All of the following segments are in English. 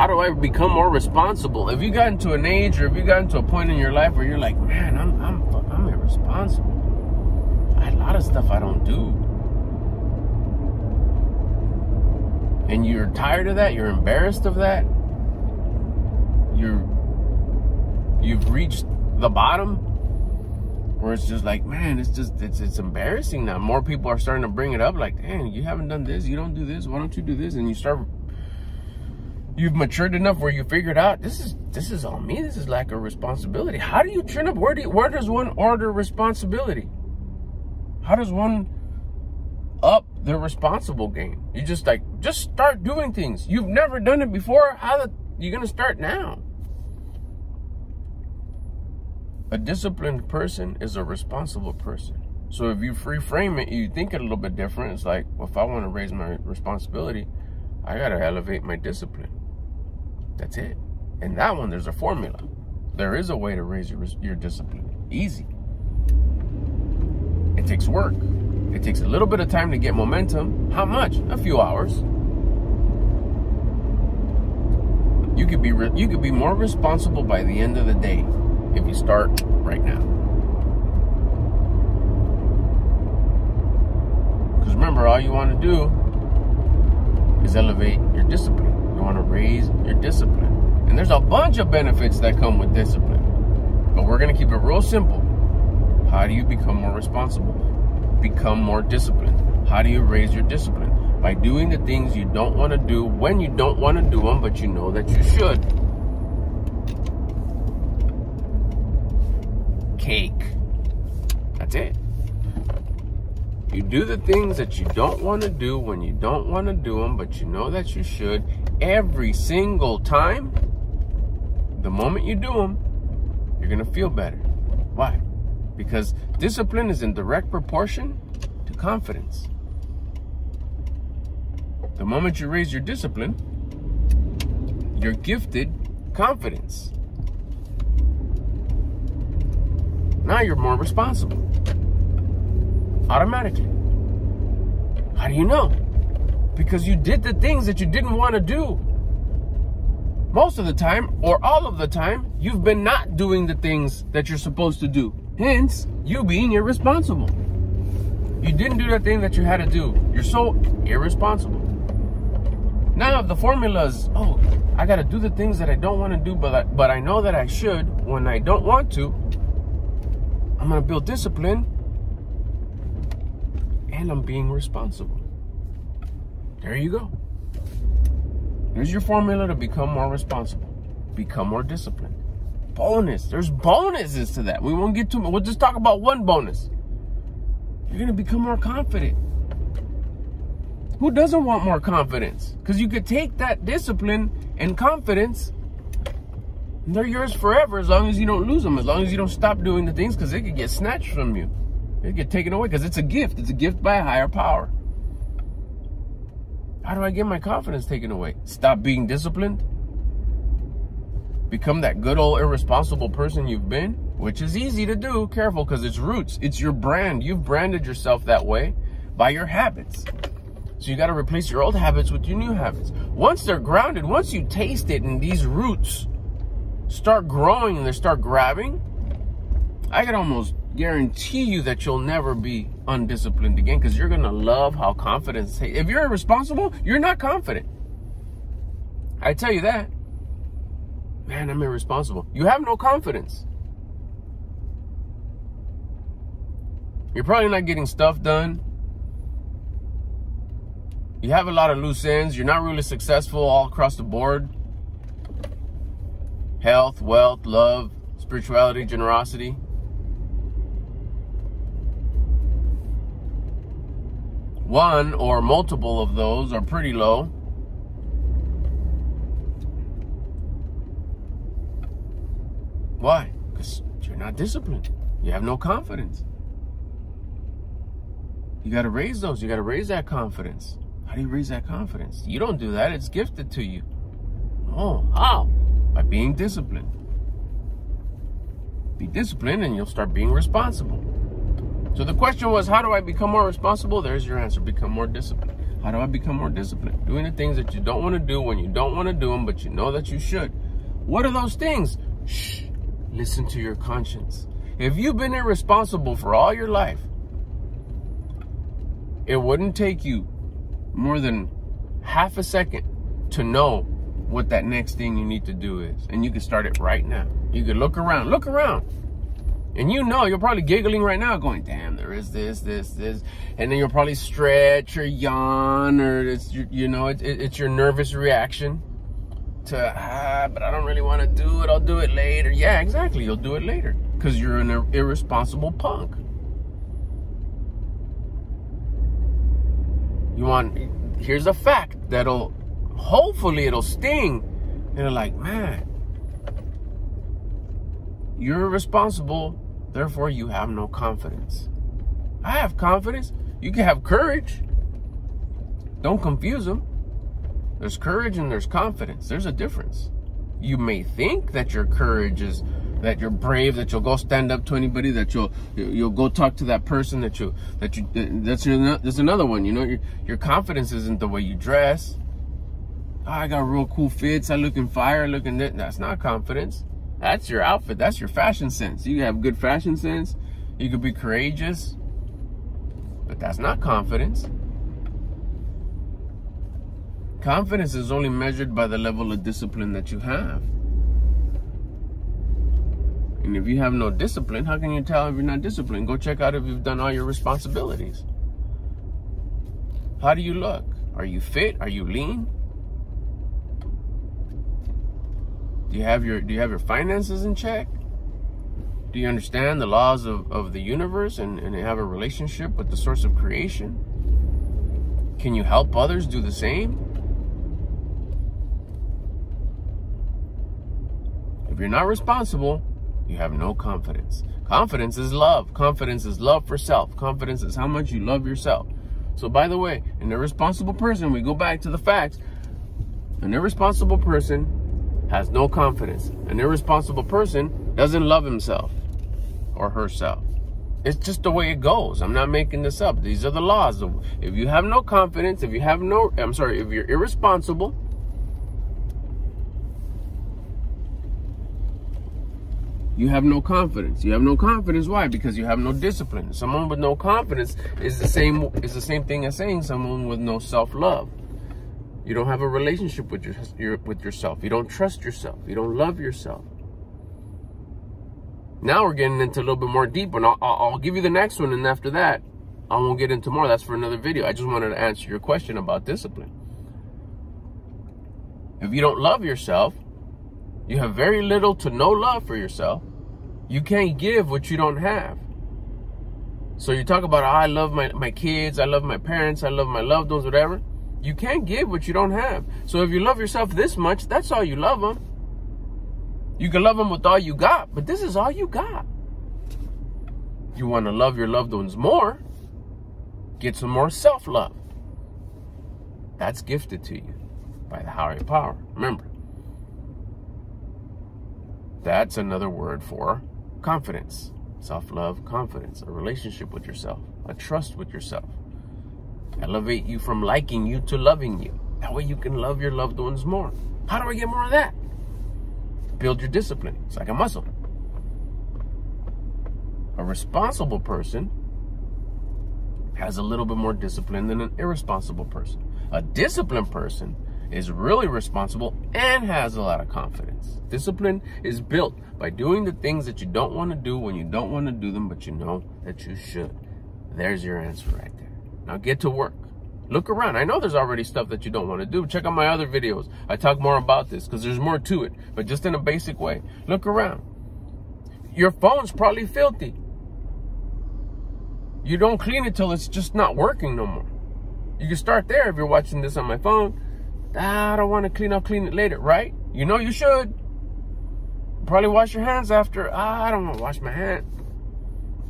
how do I become more responsible? If you got into an age or if you got into a point in your life where you're like, man, I'm I'm I'm irresponsible. I, a lot of stuff I don't do. And you're tired of that, you're embarrassed of that. You're you've reached the bottom where it's just like, man, it's just it's it's embarrassing now. More people are starting to bring it up, like, damn, you haven't done this, you don't do this, why don't you do this? And you start you've matured enough where you figured out this is this is on me, this is lack of responsibility. How do you turn up where do you, where does one order responsibility? How does one up the responsible game? You just like just start doing things. You've never done it before. How the you're gonna start now? A disciplined person is a responsible person. So if you reframe it, you think it a little bit different. It's like, well, if I want to raise my responsibility, I got to elevate my discipline. That's it. And that one, there's a formula. There is a way to raise your, your discipline. Easy. It takes work. It takes a little bit of time to get momentum. How much? A few hours. You could be you could be more responsible by the end of the day if you start right now. Because remember, all you want to do is elevate your discipline. Want to raise your discipline. And there's a bunch of benefits that come with discipline. But we're going to keep it real simple. How do you become more responsible? Become more disciplined. How do you raise your discipline? By doing the things you don't want to do when you don't want to do them, but you know that you should. cake. That's it. You do the things that you don't want to do when you don't want to do them, but you know that you should every single time. The moment you do them, you're going to feel better. Why? Because discipline is in direct proportion to confidence. The moment you raise your discipline, you're gifted confidence. Now you're more responsible. Automatically. How do you know? Because you did the things that you didn't want to do. Most of the time, or all of the time, you've been not doing the things that you're supposed to do. Hence, you being irresponsible. You didn't do the thing that you had to do. You're so irresponsible. Now, the formula is, oh, I got to do the things that I don't want to do, but I, but I know that I should when I don't want to. I'm going to build discipline and I'm being responsible. There you go. There's your formula to become more responsible, become more disciplined. Bonus. There's bonuses to that. We won't get too much. We'll just talk about one bonus. You're going to become more confident. Who doesn't want more confidence? Because you could take that discipline and confidence they're yours forever as long as you don't lose them, as long as you don't stop doing the things because they could get snatched from you. They get taken away because it's a gift. It's a gift by a higher power. How do I get my confidence taken away? Stop being disciplined? Become that good old irresponsible person you've been? Which is easy to do. Careful because it's roots. It's your brand. You've branded yourself that way by your habits. So you got to replace your old habits with your new habits. Once they're grounded, once you taste it and these roots, start growing and they start grabbing, I can almost guarantee you that you'll never be undisciplined again because you're going to love how confidence. If you're irresponsible, you're not confident. I tell you that. Man, I'm irresponsible. You have no confidence. You're probably not getting stuff done. You have a lot of loose ends. You're not really successful all across the board health, wealth, love, spirituality, generosity. One or multiple of those are pretty low. Why? Because you're not disciplined. You have no confidence. You got to raise those. You got to raise that confidence. How do you raise that confidence? You don't do that. It's gifted to you. Oh, how? by being disciplined. Be disciplined and you'll start being responsible. So the question was, how do I become more responsible? There's your answer. Become more disciplined. How do I become more disciplined? doing the things that you don't want to do when you don't want to do them, but you know that you should. What are those things? Shh, listen to your conscience. If you've been irresponsible for all your life, it wouldn't take you more than half a second to know what that next thing you need to do is. And you can start it right now. You can look around, look around. And you know, you're probably giggling right now going, damn, there is this, this, this. And then you'll probably stretch or yawn or it's, you know, it, it, it's your nervous reaction to, ah, but I don't really want to do it. I'll do it later. Yeah, exactly. You'll do it later because you're an irresponsible punk. You want, here's a fact that'll, hopefully it'll sting. And they're like, man, you're responsible, therefore you have no confidence. I have confidence. You can have courage. Don't confuse them. There's courage and there's confidence. There's a difference. You may think that your courage is that you're brave, that you'll go stand up to anybody, that you'll you'll go talk to that person, that you that you that's your, another one. You know, your your confidence isn't the way you dress. Oh, I got real cool fits. I look in fire. Looking that. That's not confidence. That's your outfit. That's your fashion sense. You have good fashion sense. You could be courageous, but that's not confidence. Confidence is only measured by the level of discipline that you have. And if you have no discipline, how can you tell if you're not disciplined? Go check out if you've done all your responsibilities. How do you look? Are you fit? Are you lean? Do you have your do you have your finances in check? Do you understand the laws of, of the universe and, and have a relationship with the source of creation? Can you help others do the same? If you're not responsible, you have no confidence. Confidence is love. Confidence is love for self. Confidence is how much you love yourself. So, by the way, an irresponsible person, we go back to the facts. An irresponsible person has no confidence. An irresponsible person doesn't love himself or herself. It's just the way it goes. I'm not making this up. These are the laws. If you have no confidence, if you have no, I'm sorry, if you're irresponsible, you have no confidence. You have no confidence. Why? Because you have no discipline. Someone with no confidence is the same is the same thing as saying someone with no self-love. You don't have a relationship with your, your, with yourself. You don't trust yourself. You don't love yourself. Now we're getting into a little bit more deep, and I'll, I'll give you the next one, and after that, I won't get into more. That's for another video. I just wanted to answer your question about discipline. If you don't love yourself, you have very little to no love for yourself. You can't give what you don't have. So you talk about, oh, I love my, my kids, I love my parents, I love my loved ones, whatever. You can't give what you don't have. So if you love yourself this much, that's all you love them. You can love them with all you got, but this is all you got. You want to love your loved ones more, get some more self-love. That's gifted to you by the higher power. Remember, that's another word for confidence, self love, confidence, a relationship with yourself, a trust with yourself. Elevate you from liking you to loving you. That way you can love your loved ones more. How do I get more of that? Build your discipline. It's like a muscle. A responsible person has a little bit more discipline than an irresponsible person. A disciplined person is really responsible and has a lot of confidence. Discipline is built by doing the things that you don't want to do when you don't want to do them, but you know that you should. There's your answer right there. Now get to work. Look around. I know there's already stuff that you don't want to do. Check out my other videos. I talk more about this because there's more to it, but just in a basic way. Look around. Your phone's probably filthy. You don't clean it till it's just not working no more. You can start there if you're watching this on my phone I don't want to clean up, clean it later, right? You know you should. Probably wash your hands after. Ah, I don't want to wash my hands.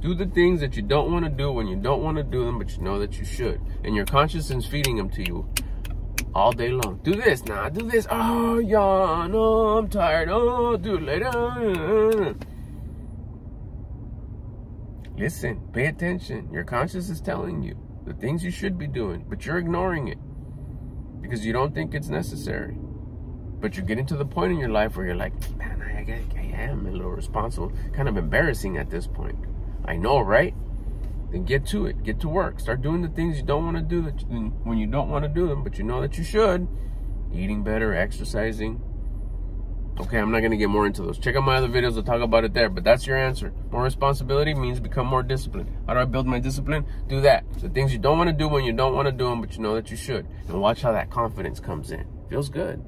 Do the things that you don't want to do when you don't want to do them, but you know that you should. And your conscience is feeding them to you all day long. Do this now. do this. Oh, yawn. Oh, I'm tired. Oh, do it later. Listen, pay attention. Your conscience is telling you the things you should be doing, but you're ignoring it because you don't think it's necessary. But you're getting to the point in your life where you're like, man, I, I, I am a little responsible. Kind of embarrassing at this point. I know, right? Then get to it. Get to work. Start doing the things you don't want to do that you, when you don't want to do them, but you know that you should. Eating better, exercising. Okay, I'm not going to get more into those. Check out my other videos. I'll talk about it there. But that's your answer. More responsibility means become more disciplined. How do I build my discipline? Do that. The things you don't want to do when you don't want to do them, but you know that you should. And watch how that confidence comes in. Feels good.